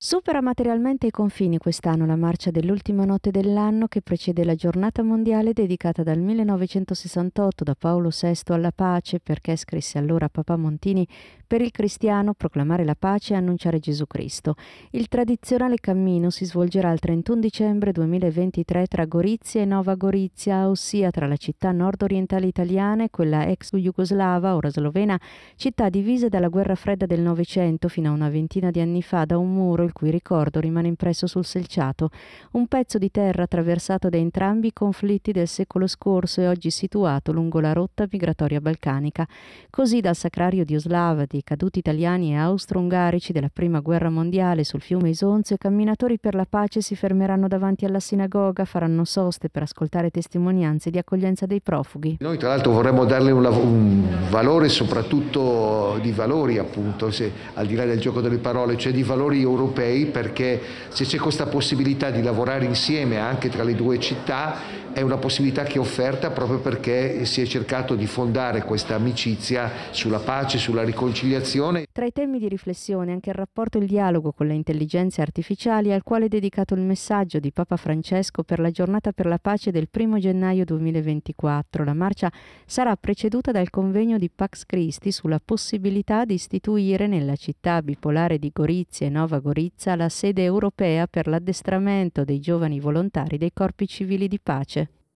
Supera materialmente i confini quest'anno la marcia dell'ultima notte dell'anno che precede la giornata mondiale dedicata dal 1968 da Paolo VI alla pace perché scrisse allora Papà Montini per il cristiano proclamare la pace e annunciare Gesù Cristo. Il tradizionale cammino si svolgerà il 31 dicembre 2023 tra Gorizia e Nova Gorizia, ossia tra la città nord-orientale italiana e quella ex jugoslava, ora slovena, città divise dalla guerra fredda del Novecento fino a una ventina di anni fa da un muro il cui ricordo rimane impresso sul selciato, un pezzo di terra attraversato da entrambi i conflitti del secolo scorso e oggi situato lungo la rotta migratoria balcanica. Così dal sacrario di Oslava, di caduti italiani e austro-ungarici della prima guerra mondiale sul fiume Isonzo, i camminatori per la pace si fermeranno davanti alla sinagoga, faranno soste per ascoltare testimonianze di accoglienza dei profughi. Noi tra l'altro vorremmo darle un, un valore soprattutto di valori appunto, se, al di là del gioco delle parole, cioè di valori europei europei perché se c'è questa possibilità di lavorare insieme anche tra le due città è una possibilità che è offerta proprio perché si è cercato di fondare questa amicizia sulla pace, sulla riconciliazione. Tra i temi di riflessione anche il rapporto e il dialogo con le intelligenze artificiali al quale è dedicato il messaggio di Papa Francesco per la giornata per la pace del 1 gennaio 2024. La marcia sarà preceduta dal convegno di Pax Christi sulla possibilità di istituire nella città bipolare di Gorizia e Nova Gorizia la sede europea per l'addestramento dei giovani volontari dei corpi civili di pace.